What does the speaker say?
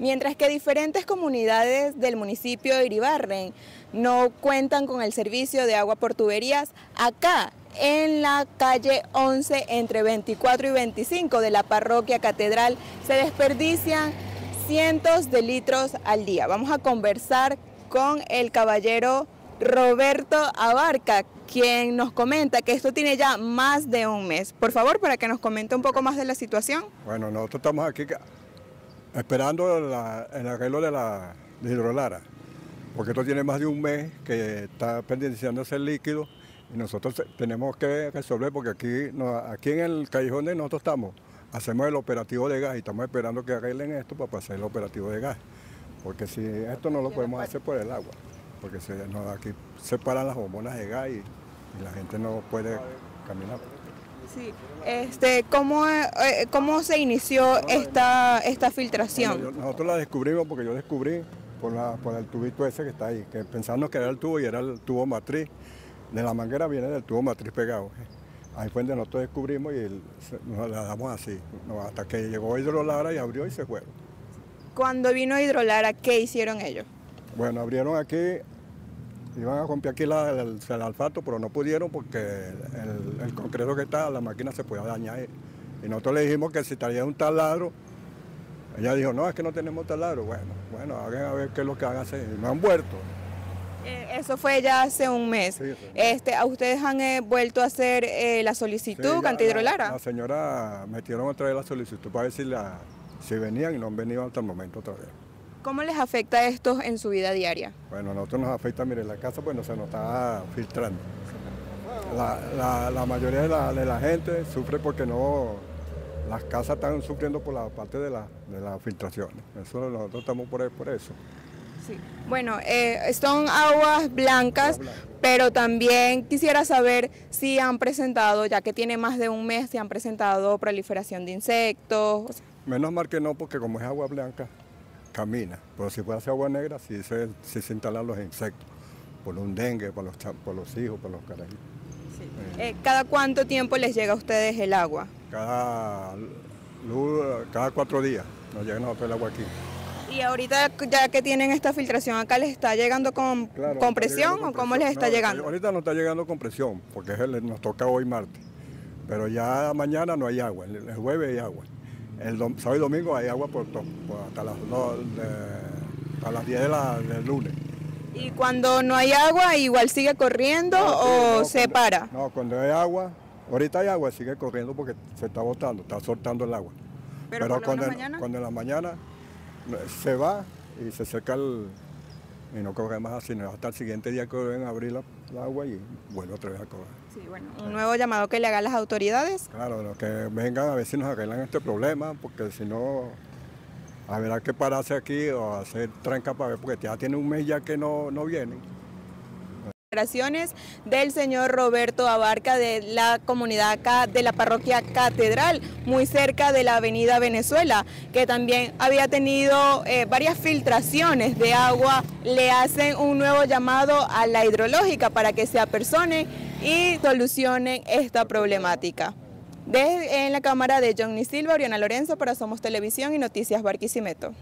Mientras que diferentes comunidades del municipio de Iribarren no cuentan con el servicio de agua por tuberías, acá en la calle 11 entre 24 y 25 de la parroquia catedral se desperdician cientos de litros al día. Vamos a conversar con el caballero Roberto Abarca, quien nos comenta que esto tiene ya más de un mes. Por favor, para que nos comente un poco más de la situación. Bueno, nosotros estamos aquí esperando el arreglo de la hidrolara, porque esto tiene más de un mes que está pendenciándose el líquido y nosotros tenemos que resolver porque aquí, aquí en el callejón de nosotros estamos, hacemos el operativo de gas y estamos esperando que arreglen esto para pasar el operativo de gas. Porque si esto no lo podemos hacer por el agua, porque se, aquí se paran las bombonas de gas y, la gente no puede caminar. Sí, este, ¿cómo, eh, cómo se inició esta, esta filtración? nosotros la descubrimos porque yo descubrí por, la, por el tubito ese que está ahí, que pensando que era el tubo y era el tubo matriz. De la manguera viene del tubo matriz pegado. Ahí fue donde nosotros descubrimos y nos la damos así, hasta que llegó Hidrolara y abrió y se fue. Cuando vino Hidrolara, ¿qué hicieron ellos? Bueno, abrieron aquí, iban a romper aquí el, alfato, pero no pudieron porque el, concreto que está, la máquina se puede dañar. Y nosotros le dijimos que si traía un taladro, ella dijo, no, es que no tenemos taladro. Bueno, bueno, hagan a ver qué es lo que van a hacer. Y no han vuelto. Eh, eso fue ya hace un mes. este, ¿A ustedes han eh, vuelto a hacer eh, la solicitud ante Hidrolara? La, señora metieron otra vez la solicitud para ver si, la, si venían y no han venido hasta el momento otra vez. ¿Cómo les afecta esto en su vida diaria? Bueno, a nosotros nos afecta, mire, la casa pues no se nos está filtrando. La, mayoría de la, gente sufre porque no, las casas están sufriendo por la parte de, la, de las filtraciones. Eso nosotros estamos por, por eso. Bueno, eh, son aguas blancas, pero también quisiera saber si han presentado, ya que tiene más de un mes, si han presentado proliferación de insectos. Menos mal que no, porque como es agua blanca, camina. Pero si fuera agua negra, sí se, se instalan los insectos, por un dengue, por los, por los hijos, por los carajitos. Eh, ¿Cada cuánto tiempo les llega a ustedes el agua? Cada, cada cuatro días nos llega el agua aquí. Y ahorita ya que tienen esta filtración acá, ¿les está llegando con, presión o cómo les está llegando? Ahorita no está llegando con presión, porque nos toca hoy martes. Pero ya mañana no hay agua, el, jueves hay agua. El sábado y domingo hay agua por todo, hasta las, las 10 de la, del lunes. ¿Y cuando no hay agua, igual sigue corriendo o se para? No, cuando hay agua, ahorita hay agua, sigue corriendo porque se está botando, está soltando el agua. Pero, cuando, cuando en la mañana se va y se seca el, y no coge más así, hasta el siguiente día que deben abrir el agua y vuelve otra vez a coger. Sí, bueno, un nuevo llamado que le hagan las autoridades. Claro, que vengan a ver si nos arreglan este problema, porque si no, habrá que pararse aquí o hacer tranca para ver, porque ya tiene un mes ya que no, no vienen del señor Roberto Abarca de la comunidad de la parroquia Catedral, muy cerca de la avenida Venezuela, que también había tenido eh, varias filtraciones de agua, le hacen un nuevo llamado a la hidrológica para que se apersonen y solucionen esta problemática. Desde en la cámara de Johnny Silva, Oriana Lorenzo para Somos Televisión y Noticias Barquisimeto.